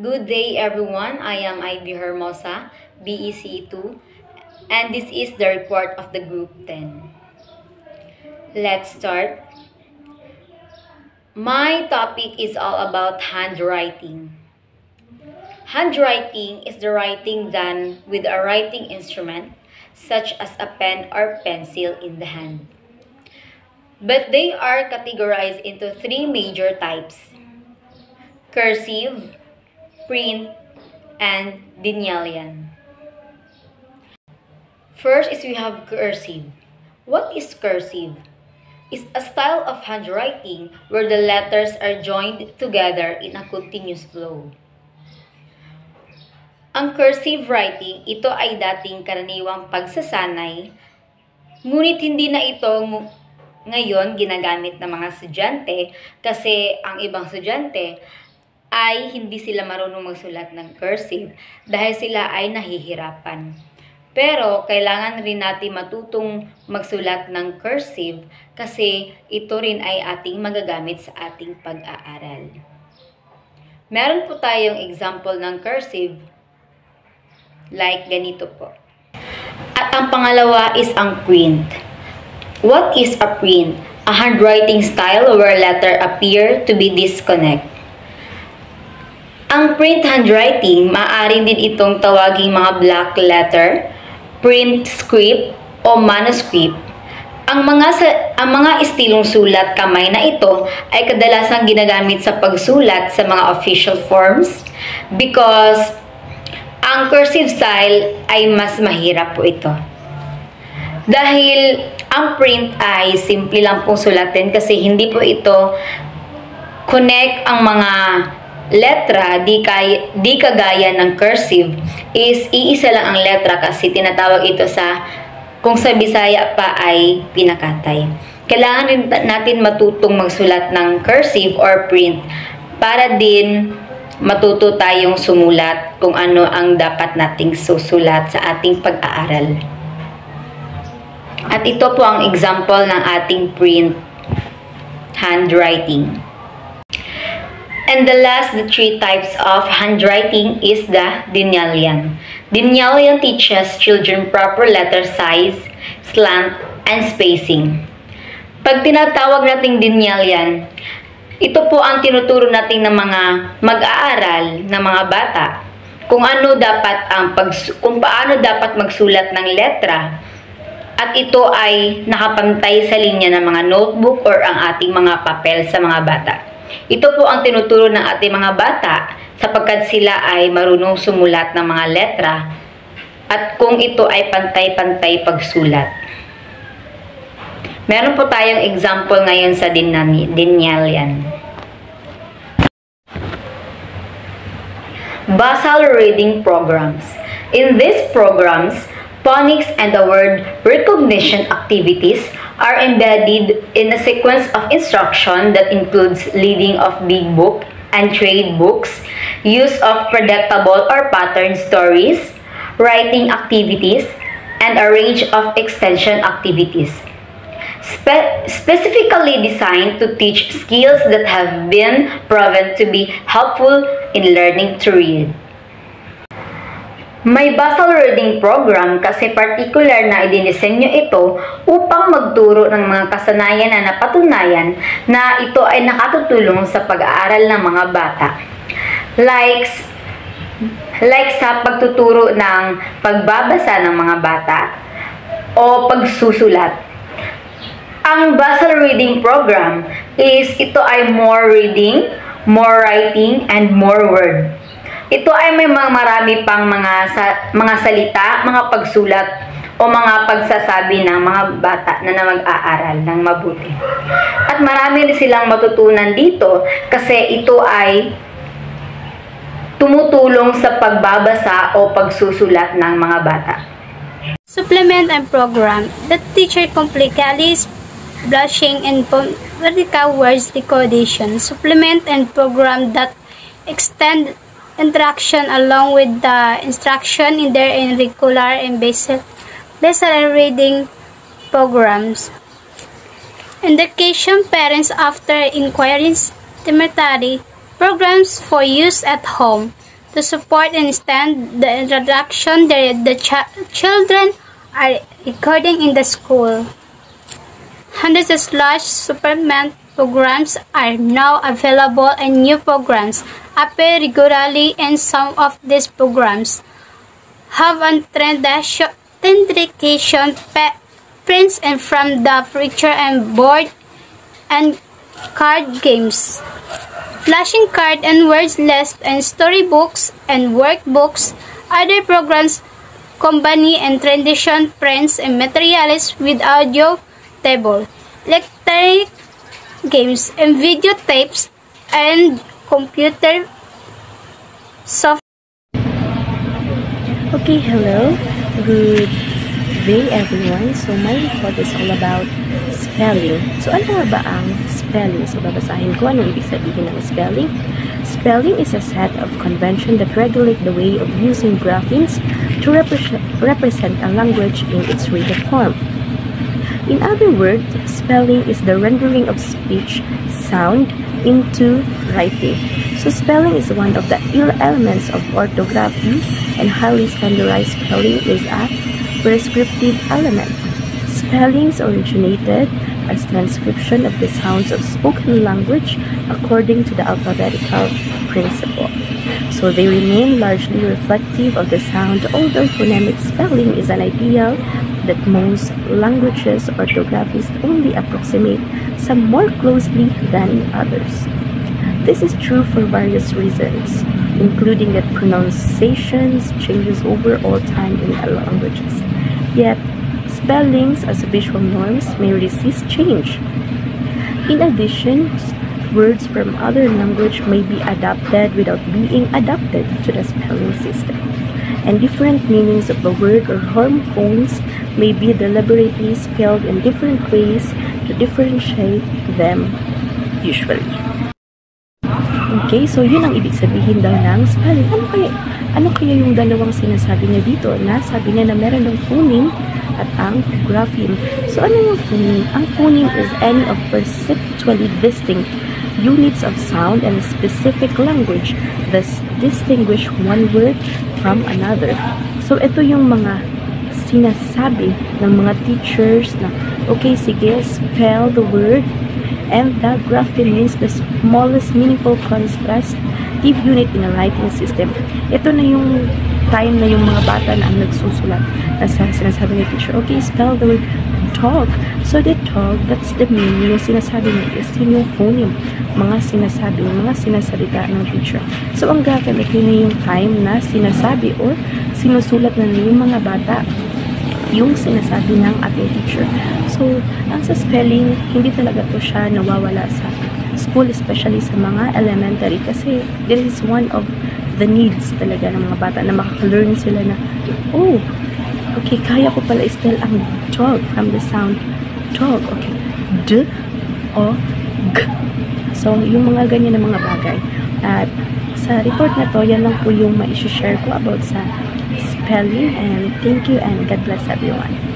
Good day everyone. I am Ivy Hermosa, BEC2, and this is the report of the Group 10. Let's start. My topic is all about handwriting. Handwriting is the writing done with a writing instrument such as a pen or pencil in the hand. But they are categorized into three major types. Cursive, print, and Denialian. First is we have cursive. What is cursive? It's a style of handwriting where the letters are joined together in a continuous flow. Ang cursive writing, ito ay dating karaniwang pagsasanay, ngunit hindi na ito ngayon ginagamit ng mga estudyante kasi ang ibang estudyante ay hindi sila marunong magsulat ng cursive dahil sila ay nahihirapan. Pero kailangan rin natin matutong magsulat ng cursive kasi ito rin ay ating magagamit sa ating pag-aaral. Meron po tayong example ng cursive like ganito po. At ang pangalawa is ang print. What is a print? A handwriting style where letter appear to be disconnect. Ang print handwriting, maaring din itong tawaging mga black letter, print script, o manuscript. Ang mga sa, ang mga estilong sulat kamay na ito ay kadalasang ginagamit sa pagsulat sa mga official forms because ang cursive style ay mas mahirap po ito. Dahil ang print ay simple lang pong sulatin kasi hindi po ito connect ang mga letra, di, kay, di kagaya ng cursive, is iisa lang ang letra kasi tinatawag ito sa, kung sa Bisaya pa ay pinakatay. Kailangan rin natin matutong magsulat ng cursive or print para din matuto tayong sumulat kung ano ang dapat nating susulat sa ating pag-aaral. At ito po ang example ng ating print handwriting. And the last, the three types of handwriting is the Denialian. Denialian teaches children proper letter size, slant, and spacing. Pag tinatawag nating Denialian, ito po ang tinuturo natin ng mga mag-aaral na mga bata kung ano dapat ang pag kung paano dapat magsulat ng letra at ito ay nakapantay sa linya ng mga notebook or ang ating mga papel sa mga bata. Ito po ang tinuturo ng ating mga bata sapagkat sila ay marunong sumulat ng mga letra at kung ito ay pantay-pantay pagsulat. Meron po tayong example ngayon sa Denialian. Basal Reading Programs. In these programs, phonics and the word recognition activities are embedded in a sequence of instruction that includes reading of big book and trade books, use of predictable or pattern stories, writing activities, and a range of extension activities. Spe specifically designed to teach skills that have been proven to be helpful in learning to read. May basal reading program kasi particular na idinisenyo ito upang magturo ng mga kasanayan na napatunayan na ito ay nakatutulong sa pag-aaral ng mga bata. Like, like sa pagtuturo ng pagbabasa ng mga bata o pagsusulat. Ang basal reading program is ito ay more reading, more writing, and more word. Ito ay may mga marami pang mga sa, mga salita, mga pagsulat o mga pagsasabi ng mga bata na na mag-aaral ng mabuti. At marami rin silang matutunan dito kasi ito ay tumutulong sa pagbabasa o pagsusulat ng mga bata. Supplement and program. The teacher completely blushing and vertical words decodation. Supplement and program that extend interaction along with the instruction in their regular and basic lesson reading programs. Education parents after inquiring stimulatory programs for use at home. To support and stand the introduction, that the ch- children are recording in the school. Hundreds of large supplement programs are now available and new programs appear regularly and some of these programs have an authentication prints and from the picture and board and card games. Flashing card and words list and storybooks and workbooks, other programs combine and tradition prints and materials with audio table, electronic games and videotapes and computer software. Okay, hello. Good day everyone. So my report is all about spelling. So ano ba ang spelling? So babasahin ko anong ibig sabihin ng spelling. Spelling is a set of convention that regulate the way of using graphemes to represent, represent a language in its written form. In other words, spelling is the rendering of speech sound into writing. So spelling is one of the ill elements of orthography and highly standardized spelling is a prescriptive element. Spellings originated as transcription of the sounds of spoken language according to the alphabetical principle. So they remain largely reflective of the sound, although phonemic spelling is an ideal that most languages orthographists only approximate some more closely than others. This is true for various reasons, including that pronunciations changes over all time in languages. Yet, spellings as visual norms may resist change. In addition, words from other language may be adapted without being adapted to the spelling system. And different meanings of a word or homophones may be deliberately spelled in different ways to differentiate them usually. Okay, so yun ang ibig sabihin daw ng spelling. Ano kaya, ano kaya yung dalawang sinasabi niya dito? Na sabi niya na meron ng phoneme at ang grapheme. So ano yung phoneme? Ang phoneme is any of perceptually distinct units of sound and specific language that distinguish one word from another. So ito yung mga sinasabi ng mga teachers na okay, sige, spell the word and the grapheme means the smallest meaningful contrastive unit in a writing system. Ito na yung time na yung mga bata na ang nagsusulat. Nasa sinasabi ni teacher, okay, spell the word dog. So the dog, that's the meaning. Yung sinasabi niya is yun yung phoneme. Mga sinasabi, mga sinasalita ng teacher. So ang grapheme, ito na yung time na sinasabi or sinusulat na yung mga bata yung sinasabi ng ating teacher. So, ang sa spelling, hindi talaga to siya nawawala sa school, especially sa mga elementary kasi this is one of the needs talaga ng mga bata na makaka-learn sila na, oh, okay, kaya ko pala spell ang dog from the sound dog. Okay, d, o, g. So, yung mga ganyan na mga bagay. At sa report na to, yan lang po yung ma-share ko about sa spelling and thank you and God bless everyone.